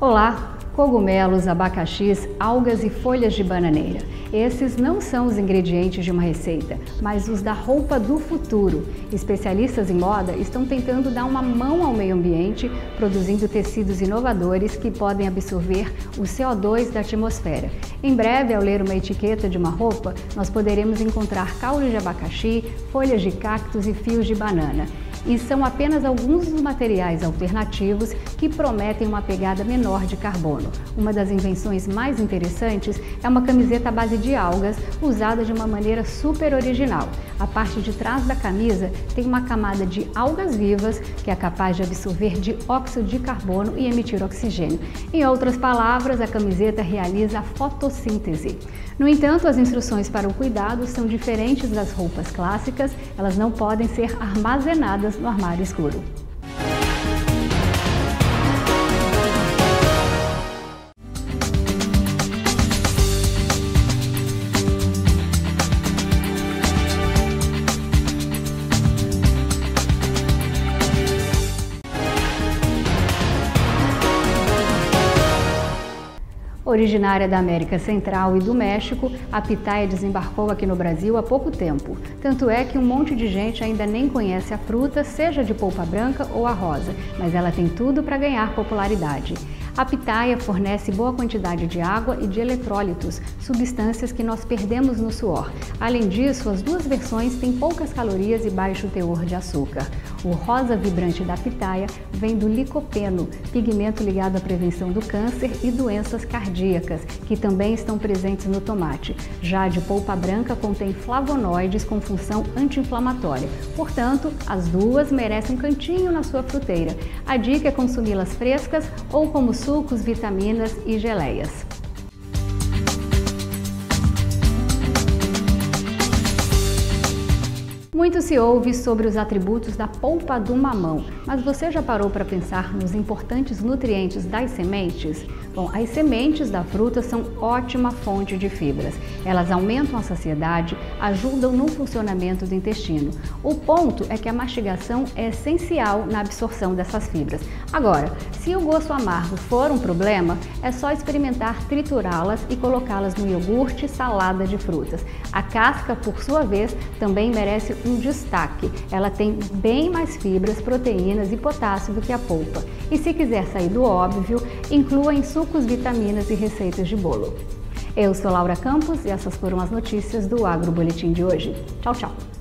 Olá, cogumelos, abacaxis, algas e folhas de bananeira. Esses não são os ingredientes de uma receita, mas os da roupa do futuro. Especialistas em moda estão tentando dar uma mão ao meio ambiente, produzindo tecidos inovadores que podem absorver o CO2 da atmosfera. Em breve, ao ler uma etiqueta de uma roupa, nós poderemos encontrar caules de abacaxi, folhas de cactos e fios de banana e são apenas alguns dos materiais alternativos que prometem uma pegada menor de carbono. Uma das invenções mais interessantes é uma camiseta à base de algas, usada de uma maneira super original. A parte de trás da camisa tem uma camada de algas vivas que é capaz de absorver dióxido de carbono e emitir oxigênio. Em outras palavras, a camiseta realiza a fotossíntese. No entanto, as instruções para o cuidado são diferentes das roupas clássicas, elas não podem ser armazenadas no armário escuro. Originária da América Central e do México, a pitaia desembarcou aqui no Brasil há pouco tempo. Tanto é que um monte de gente ainda nem conhece a fruta, seja de polpa branca ou a rosa, mas ela tem tudo para ganhar popularidade. A pitaia fornece boa quantidade de água e de eletrólitos, substâncias que nós perdemos no suor. Além disso, as duas versões têm poucas calorias e baixo teor de açúcar. O rosa vibrante da pitaia vem do licopeno, pigmento ligado à prevenção do câncer e doenças cardíacas, que também estão presentes no tomate. Já de polpa branca contém flavonoides com função anti-inflamatória. Portanto, as duas merecem um cantinho na sua fruteira. A dica é consumi-las frescas ou como sucos, vitaminas e geleias. Muito se ouve sobre os atributos da polpa do mamão, mas você já parou para pensar nos importantes nutrientes das sementes? Bom, as sementes da fruta são ótima fonte de fibras. Elas aumentam a saciedade, ajudam no funcionamento do intestino. O ponto é que a mastigação é essencial na absorção dessas fibras. Agora, se o gosto amargo for um problema, é só experimentar triturá-las e colocá-las no iogurte salada de frutas. A casca, por sua vez, também merece um destaque. Ela tem bem mais fibras, proteínas e potássio do que a polpa. E se quiser sair do óbvio, inclua em sucos, vitaminas e receitas de bolo. Eu sou Laura Campos e essas foram as notícias do Agro Boletim de hoje. Tchau, tchau!